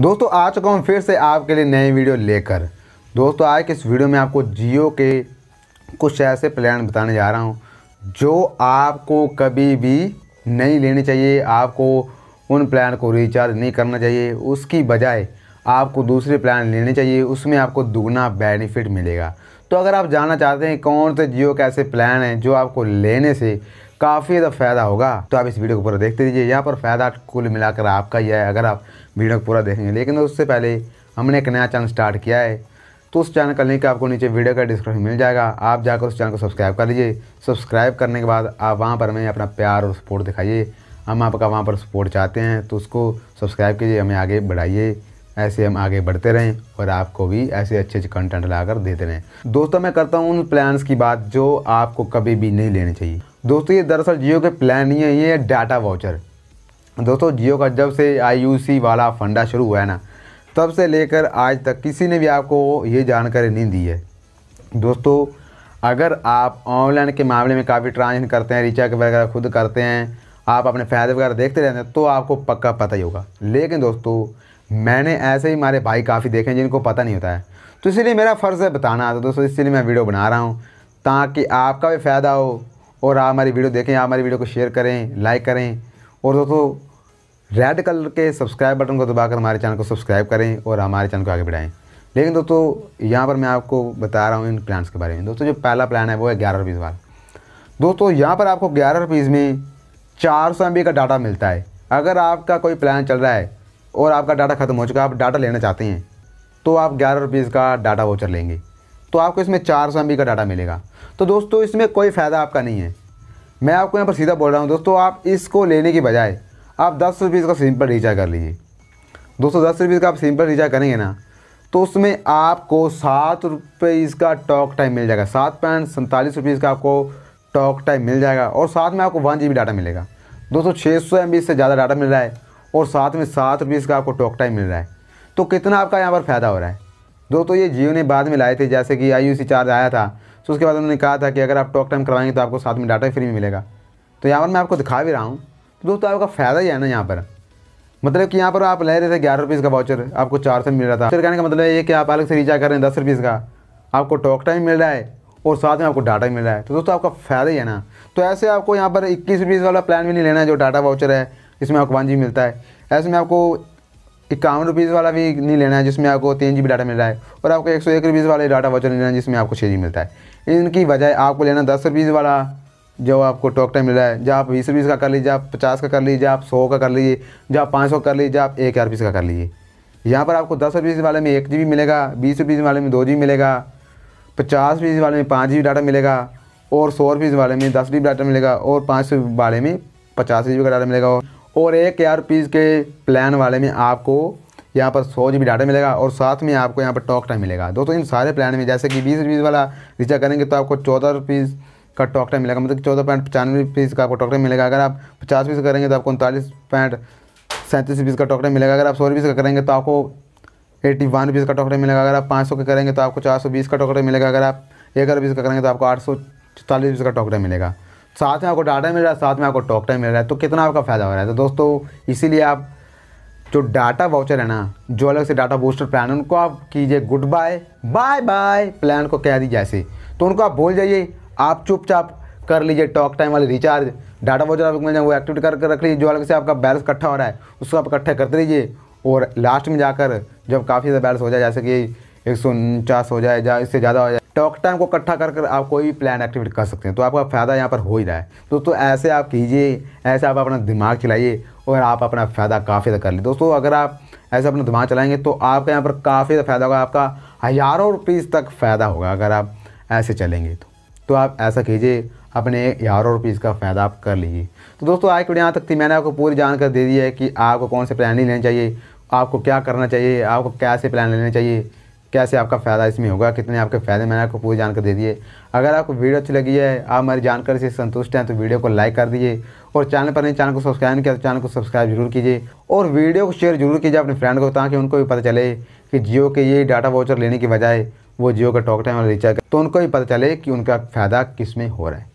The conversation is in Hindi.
दोस्तों आ चुका हूँ फिर से आपके लिए नई वीडियो लेकर। दोस्तों, आज के इस वीडियो में आपको जियो के कुछ ऐसे प्लान बताने जा रहा हूँ, जो आपको कभी भी नहीं लेने चाहिए, आपको उन प्लान को रिचार्ज नहीं करना चाहिए। उसकी बजाय आपको दूसरे प्लान लेने चाहिए, उसमें आपको दुगना बेनिफिट मिलेगा। तो अगर आप जानना चाहते हैं कौन से जियो के ऐसे प्लान हैं जो आपको लेने से काफ़ी ज़्यादा फ़ायदा होगा। तो आप इस वीडियो को पूरा देखते रहिए। यहाँ पर फ़ायदा कुल मिलाकर आपका ही है, अगर आप वीडियो को पूरा देखेंगे। लेकिन उससे पहले हमने एक नया चैनल स्टार्ट किया है। तो उस चैनल का लिंक आपको नीचे वीडियो का डिस्क्रिप्शन मिल जाएगा। आप जाकर उस चैनल को सब्सक्राइब कर लीजिए। सब्सक्राइब करने के बाद आप वहाँ पर हमें अपना प्यार और सपोर्ट दिखाइए। हम आपका वहाँ पर सपोर्ट चाहते हैं तो उसको सब्सक्राइब कीजिए। हमें आगे बढ़ाइए। ऐसे हम आगे बढ़ते रहें और आपको भी ऐसे अच्छे अच्छे कंटेंट लाकर देते रहें। दोस्तों, मैं करता हूँ उन प्लान्स की बात जो आपको कभी भी नहीं लेने चाहिए। दोस्तों, ये दरअसल जियो के प्लान नहीं है, ये डाटा वाउचर दोस्तों, जियो का जब से आईयूसी वाला फंडा शुरू हुआ है ना, तब से लेकर आज तक किसी ने भी आपको ये जानकारी नहीं दी है। दोस्तों, अगर आप ऑनलाइन के मामले में काफ़ी ट्रांजेक्शन करते हैं रिचार्ज वगैरह खुद करते हैं, आप अपने फ़ायदे वगैरह देखते रहते हैं तो आपको पक्का पता ही होगा। लेकिन दोस्तों, मैंने ऐसे ही हमारे भाई काफ़ी देखे हैं, जिनको पता नहीं होता है। तो इसलिए मेरा फ़र्ज़ है बताना। तो दोस्तों, इसलिए मैं वीडियो बना रहा हूँ, ताकि आपका भी फ़ायदा हो और आप हमारी वीडियो देखें, आप हमारी वीडियो को शेयर करें लाइक करें। और दोस्तों रेड कलर के सब्सक्राइब बटन को दबाकर हमारे चैनल को सब्सक्राइब करें और हमारे चैनल को आगे बढ़ाएँ। लेकिन दोस्तों, यहाँ पर मैं आपको बता रहा हूँ इन प्लान्स के बारे में। दोस्तों, जो पहला प्लान है, वो है ग्यारह रुपीज़ वाला। दोस्तों, यहाँ पर आपको ग्यारह रुपीज़ में चार सौ एम का डाटा मिलता है। अगर आपका कोई प्लान चल रहा है और आपका डाटा ख़त्म हो चुका है, आप डाटा लेना चाहते हैं तो आप ग्यारह रुपीज़ का डाटा वोचर लेंगे। तो आपको इसमें चार सौ का डाटा मिलेगा। तो दोस्तों, इसमें कोई फ़ायदा आपका नहीं है। मैं आपको यहाँ पर सीधा बोल रहा हूँ, दोस्तों, आप इसको लेने की बजाय आप दस रुपीज़ का सिंपल रिचार्ज कर लीजिए। दोस्तों, दस रुपीज़ का आप सिंपल रिचार्ज करेंगे ना तो उसमें आपको सात रुपये इसका टॉक टाइम मिल जाएगा। सात पॉइंट सैंतालीस रुपीज़ का आपको टॉक टाइम मिल जाएगा और साथ में आपको वन जी डाटा मिलेगा। दोस्तों छः सौ एम से ज़्यादा डाटा मिल रहा है और साथ में सात रुपीज़ का आपको टॉक टाइम मिल रहा है। तो कितना आपका यहाँ पर फ़ायदा हो रहा है? दोस्तों ये जियो ने बाद में लाए थे, जैसे कि आई यू चार्ज आया था। तो उसके बाद उन्होंने कहा था कि अगर आप टॉक टाइम करवाएँगे तो आपको साथ में डाटा फ्री में मिलेगा। तो यहाँ पर मैं आपको दिखा भी रहा हूँ। तो दोस्तों, आपका फ़ायदा ही है ना यहाँ पर। मतलब कि यहाँ पर आप ले रहे थे ग्यारह रुपीज़ का वाउचर आपको चार सौ मिल रहा था। फिर कहने का मतलब ये कि आप अलग से रिचार्ज कर रहे हैं दस रुपीज़ का। आपको टॉक टाइम मिल रहा है और साथ में आपको डाटा मिल रहा है। तो दोस्तों, आपका फ़ायदा ही है ना। तो ऐसे आपको यहाँ पर इक्कीस रुपीज़ वाला प्लान भी नहीं लेना है जो डाटा वाउचर है, जिसमें आपको वन मिलता है। ऐसे में आपको इक्यावन रुपीज़ वाला भी नहीं लेना है, जिसमें आपको तीन जी डाटा मिल रहा है, और आपको एक सौ एक रुपीज़ वाला डाटा वाउचर लेना है, जिसमें आपको छः जी मिलता है। इनकी बजाय आपको लेना दस रुपीज़ वाला, जो आपको टॉक टाइम मिल रहा है जब आप बीस रुपीज़ का कर लीजिए आप पचास का कर लीजिए आप सौ का कर लीजिए जब आप पाँच सौ कर लीजिए आप एक हज़ार रुपीज़ का कर लीजिए। यहाँ पर आपको दस रुपीज़ वाले में एक जी मिलेगा, बीस रुपीज़ वाले में दो जी मिलेगा, पचास रुपीज़ वाले में पाँच जी डाटा मिलेगा, और सौ रुपीज़ वाले में दस जी डाटा मिलेगा, और पाँच सौ वाले में पचास जी का डाटा मिलेगा और एक हज़ार रुपीज़ के प्लान वाले में आपको यहाँ पर सौ जी डाटा मिलेगा और साथ में आपको यहाँ पर टॉक टाइम मिलेगा। दोस्तों, इन सारे प्लान में जैसे कि बीस रुपीज़ वाला रिचार्ज करेंगे तो आपको चौदह रुपीज़ का टॉक टाइम मिलेगा। मतलब चौदह पॉइंट पचानवे रुपीज़ का आपको टॉक टाइम मिलेगा। अगर आप पचास पीस करेंगे तो आपको उनतालीस पॉइंट सैंतीस रुपीज़ का टॉक टाइम मिलेगा। अगर आप सौ रुपीज़ का करेंगे तो आपको एट्टी वन रुपीज़ का टॉक टाइम मिलेगा। अगर आप पाँच सौ का करेंगे तो आपको चार सौ बीस का टॉक टाइम मिलेगा। अगर आप एक हज़ार रुपीज़ का करेंगे तो आपको आठ सौ चालीस रुपये का टॉक टाइम मिलेगा। साथ में आपको डाटा मिल रहा है, साथ में आपको टॉक टाइम मिल रहा है तो कितना आपका फ़ायदा हो रहा है? तो दोस्तों, इसीलिए आप जो डाटा वाउचर है ना, जो अलग से डाटा बूस्टर प्लान उनको आप कीजिए good bye bye bye plan को कह दीजिए ऐसे। तो उनको आप बोल जाइए, आप चुपचाप कर लीजिए टॉक टाइम वाले रिचार्ज डाटा वाउचर आपको मिल जाए, वो एक्टिवेट करके रख लीजिए, जो अलग से आपका बैलेंस इकट्ठा हो रहा है, उसको आप इकट्ठा करते रहिए। और लास्ट में जाकर जब काफ़ी ज़्यादा बैलेंस हो जाए, जैसे कि एक सौ उनचास हो जाए, या इससे ज़्यादा हो जाए टॉक टाइम को इकट्ठा कर कर आप कोई भी प्लान एक्टिवेट कर सकते हैं। तो आपका फ़ायदा यहाँ पर हो ही रहा है। दोस्तों, ऐसे आप कीजिए, ऐसे आप अपना दिमाग चलाइए और आप अपना फ़ायदा काफ़ी कर लीजिए। दोस्तों, अगर आप ऐसे अपना दिमाग चलाएँगे तो आपका यहाँ पर काफ़ी ज़्यादा फ़ायदा होगा, आपका हज़ारों रुपीज़ तक फ़ायदा होगा अगर आप ऐसे चलेंगे तो। तो आप ऐसा कीजिए, अपने हज़ारों रुपीज़ का फ़ायदा आप कर लीजिए। तो दोस्तों, आज के वीडियो यहाँ तक थी। मैंने आपको पूरी जानकारी दे दी है कि आपको कौन से प्लान लेने चाहिए, आपको क्या करना चाहिए, आपको कैसे प्लान लेने चाहिए। कैसे आपका फ़ायदा इसमें होगा, कितने आपके फ़ायदे, मैंने आपको पूरी जानकारी दे दी है। अगर आपको वीडियो अच्छी लगी है, आप हमारी जानकारी से संतुष्ट हैं तो वीडियो को लाइक कर दीजिए और चैनल पर नहीं चैनल को सब्सक्राइब नहीं किया तो चैनल को सब्सक्राइब ज़रूर कीजिए और वीडियो को शेयर ज़रूर कीजिए अपने फ्रेंड को, ताकि उनको भी पता चले कि जियो के ये डाटा वाउचर लेने की बजाय वो जियो का टॉक टाइम और रिचार्ज तो उनको भी पता चले कि उनका फ़ायदा किसमें हो रहा है।